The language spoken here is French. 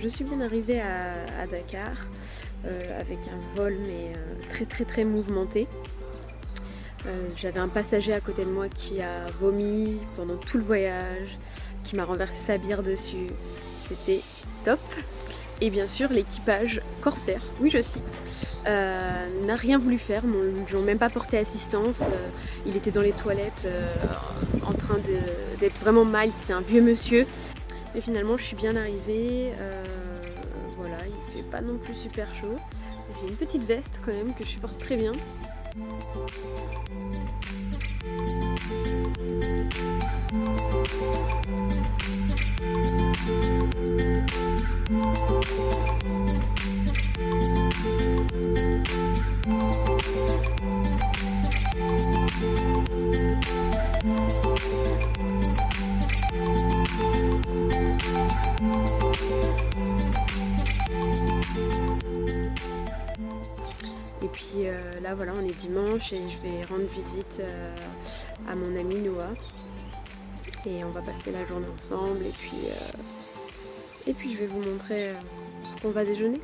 je suis bien arrivée à, Dakar euh, avec un vol mais euh, très très très mouvementé. J'avais un passager à côté de moi qui a vomi pendant tout le voyage, qui m'a renversé sa bière dessus. C'était top. Et bien sûr, l'équipage corsaire, oui je cite, n'a rien voulu faire, ne lui ont même pas porté assistance. il était dans les toilettes en train d'être vraiment mal, c'est un vieux monsieur. Et finalement, je suis bien arrivée. Euh, voilà, il fait pas non plus super chaud. J'ai une petite veste quand même que je supporte très bien. Et puis euh, là voilà on est dimanche et je vais rendre visite euh, à mon ami Noah. Et on va passer la journée ensemble et puis, euh, et puis je vais vous montrer ce qu'on va déjeuner.